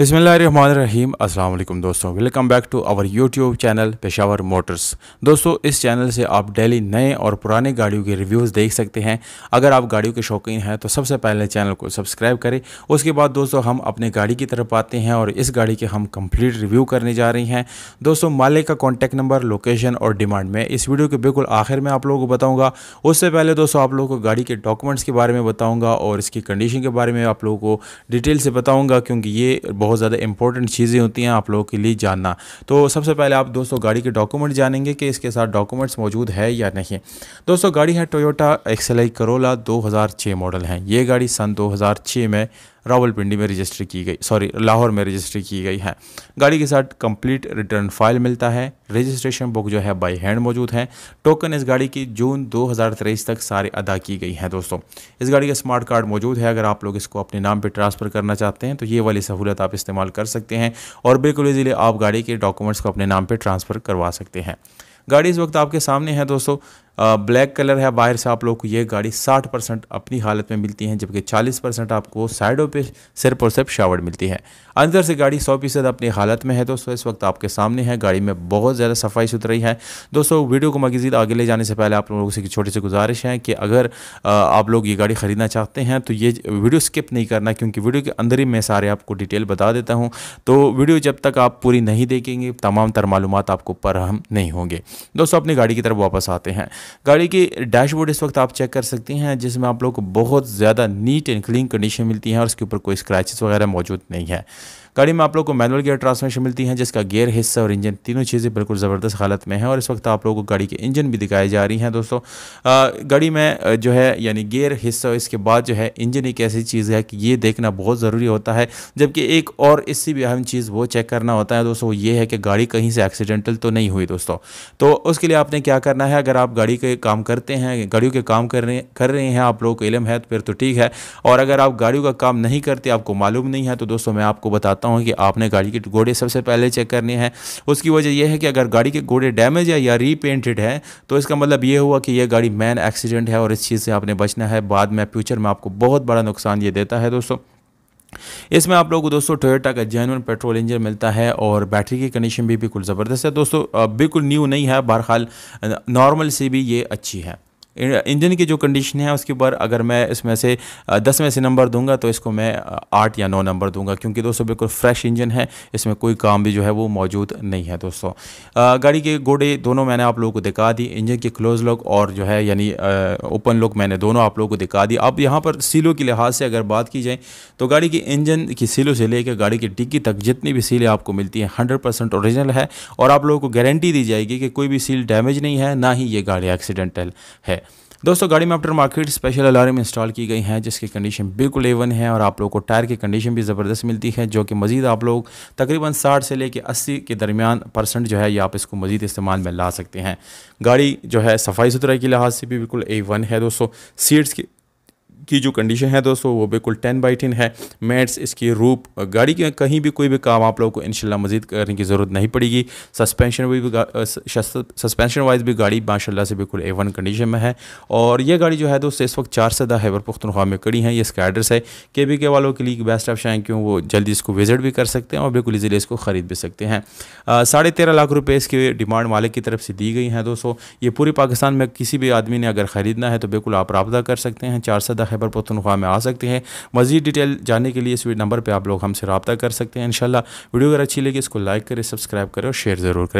बिसमीम अल्लाम दोस्तों, welcome back to our YouTube channel Peshawar motors. दोस्तों, इस चैनल से आप डेली नए और पुराने गाड़ियों के रिव्यूज़ देख सकते हैं। अगर आप गाड़ियों के शौकीन हैं तो सबसे पहले चैनल को सब्सक्राइब करें। उसके बाद दोस्तों, हम अपने गाड़ी की तरफ़ आते हैं और इस गाड़ी के हम कंप्लीट रिव्यू करने जा रही हैं। दोस्तों, मालिक का कॉन्टैक्ट नंबर, लोकेशन और डिमांड में इस वीडियो के बिल्कुल आखिर में आप लोगों को बताऊँगा। उससे पहले दोस्तों, आप लोगों को गाड़ी के डॉक्यूमेंट्स के बारे में बताऊँगा और इसकी कंडीशन के बारे में आप लोगों को डिटेल से बताऊँगा, क्योंकि ये बहुत ज़्यादा इंपॉर्टेंट चीज़ें होती हैं आप लोगों के लिए जानना। तो सबसे पहले आप दोस्तों गाड़ी के डॉक्यूमेंट जानेंगे कि इसके साथ डॉक्यूमेंट्स मौजूद है या नहीं। दोस्तों गाड़ी है टोयोटा एक्सएल करोला 2006 मॉडल है। ये गाड़ी सन 2006 में रावलपिंडी में रजिस्ट्री की गई सॉरी लाहौर में रजिस्ट्री की गई है। गाड़ी के साथ कंप्लीट रिटर्न फ़ाइल मिलता है। रजिस्ट्रेशन बुक जो है बाई हैंड मौजूद है। टोकन इस गाड़ी की जून 2023 तक सारे अदा की गई हैं दोस्तों। इस गाड़ी का स्मार्ट कार्ड मौजूद है। अगर आप लोग इसको अपने नाम पर ट्रांसफ़र करना चाहते हैं तो ये वाली सहूलत आप इस्तेमाल कर सकते हैं और बिल्कुल ईजिली आप गाड़ी के डॉक्यूमेंट्स को अपने नाम पर ट्रांसफ़र करवा सकते हैं। गाड़ी इस वक्त आपके सामने है दोस्तों। ब्लैक कलर है, बाहर से आप लोग को ये गाड़ी 60 परसेंट अपनी हालत में मिलती है, जबकि 40 परसेंट आपको साइडों पे, सिर्फ़ और सिर्फ़ शावर्ड मिलती है। अंदर से गाड़ी 100 फ़ीसद अपनी हालत में है, दोस्तों, इस वक्त आपके सामने है, गाड़ी में बहुत ज़्यादा सफ़ाई सुथराई है। दोस्तों, वीडियो को मजीद आगे ले जाने से पहले आप लोगों से छोटी सी गुजारिश है कि अगर आप लोग ये गाड़ी ख़रीदना चाहते हैं तो ये वीडियो स्किप नहीं करना, क्योंकि वीडियो के अंदर ही मैं सारे आपको डिटेल बता देता हूँ। तो वीडियो जब तक आप पूरी नहीं देखेंगे, तमाम तर मालूम आपको पर हम नहीं होंगे। दोस्तों, अपनी गाड़ी की तरफ़ वापस आते हैं। गाड़ी की डैशबोर्ड इस वक्त आप चेक कर सकती हैं, जिसमें आप लोग को बहुत ज़्यादा नीट एंड क्लीन कंडीशन मिलती है और उसके ऊपर कोई स्क्रैचेस वगैरह मौजूद नहीं है। गाड़ी में आप लोग को मैनुअल गियर ट्रांसमिशन मिलती है, जिसका गियर, हिस्सा और इंजन तीनों चीज़ें बिल्कुल ज़बरदस्त हालत में है और इस वक्त आप लोगों को गाड़ी के इंजन भी दिखाई जा रही हैं दोस्तों। गाड़ी में जो है, यानी गियर, हिस्सा इसके बाद जो है, इंजन एक ऐसी चीज़ है कि ये देखना बहुत ज़रूरी होता है, जबकि एक और इससे भी अहम चीज़ वो चेक करना होता है दोस्तों, ये है कि गाड़ी कहीं से एक्सीडेंटल तो नहीं हुई दोस्तों। तो उसके लिए आपने क्या करना है, अगर आप गाड़ी के काम करते हैं, गाड़ियों के काम कर रहे कर रहे हैं, आप लोगों को इलम है तो फिर तो ठीक है, और अगर आप गाड़ियों का काम नहीं करते, आपको मालूम नहीं है तो दोस्तों मैं आपको बताता हूँ कि आपने गाड़ी के घोड़े सबसे पहले चेक करने हैं। उसकी वजह यह है कि अगर गाड़ी के घोड़े डैमेज है या रीपेंटेड है तो इसका मतलब ये हुआ कि यह गाड़ी मैन एक्सीडेंट है और इस चीज़ से आपने बचना है। बाद में फ्यूचर में आपको बहुत बड़ा नुकसान ये देता है दोस्तों। इसमें आप लोगों को दोस्तों टोयोटा का जेनुअन पेट्रोल इंजन मिलता है और बैटरी की कंडीशन भी बिल्कुल ज़बरदस्त है। दोस्तों बिल्कुल न्यू नहीं है, बहरहाल नॉर्मल से भी ये अच्छी है। इंजन की जो कंडीशन है, उसके ऊपर अगर मैं इसमें से दस में से नंबर दूँगा तो इसको मैं आठ या नौ नंबर दूँगा, क्योंकि दोस्तों बिल्कुल फ्रेश इंजन है, इसमें कोई काम भी जो है वो मौजूद नहीं है दोस्तों। गाड़ी के गोडे दोनों मैंने आप लोगों को दिखा दी, इंजन की क्लोज लुक और जो है, यानी ओपन लुक मैंने दोनों आप लोगों को दिखा दी। अब यहाँ पर सीलों के लिहाज से अगर बात की जाए तो गाड़ी की इंजन की सीलों से लेकर गाड़ी की टिक्की तक जितनी भी सीलें आपको मिलती हैं हंड्रेड परसेंट औरिजिनल है, और आप लोगों को गारंटी दी जाएगी कि कोई भी सील डैमेज नहीं है, ना ही ये गाड़ी एक्सीडेंटल है। दोस्तों, गाड़ी में after market special alarm install की गई है, जिसकी कंडीशन बिल्कुल एवन है और आप लोग को टायर की कंडीशन भी ज़बरदस्त मिलती है, जो कि मज़ीद आप लोग तकरीबन साठ से लेकर अस्सी के दरमियान परसेंट जो है ये आप इसको मज़ीद इस्तेमाल में ला सकते हैं। गाड़ी जो है सफ़ाई सुथराई के लिहाज से भी बिल्कुल ए वन है दोस्तों। सीट्स की की जो कंडीशन है दोस्तों वो बिल्कुल टेन बाई टेन है। मैट्स इसकी रूप गाड़ी के कहीं भी कोई भी काम आप लोगों को इनशाला मजीद करने की ज़रूरत नहीं पड़ेगी। सस्पेंशन भी, सस्पेंशन वाइज भी गाड़ी माशाल्लाह से बिल्कुल ए वन कंडीशन में है। और ये गाड़ी जो है दोस्तों इस वक्त चार सदा हैबर पुख्तनख्वा में कड़ी है। ये इसका एड्रेस है। के बी के वालों के लिए बेस्ट ऑप्शन है क्यों वो जल्दी इसको विज़िट भी कर सकते हैं और बिल्कुल ईजिली इसको ख़रीद भी सकते हैं। साढ़े तेरह लाख रुपये इसकी डिमांड मालिक की तरफ़ से दी गई हैं दोस्तों। ये पूरी पाकिस्तान में किसी भी आदमी ने अगर ख़रीदना है तो बिल्कुल आप रबा कर सकते हैं। चार सदा खैबर तनख्वाह में आ सकते हैं मज़ीद डिटेल जानने के लिए इस नंबर पर आप लोग हमसे रबता कर सकते हैं इनशाला वीडियो अगर अच्छी लगी इसको लाइक करें सब्सक्राइब करें और शेयर ज़रूर करें।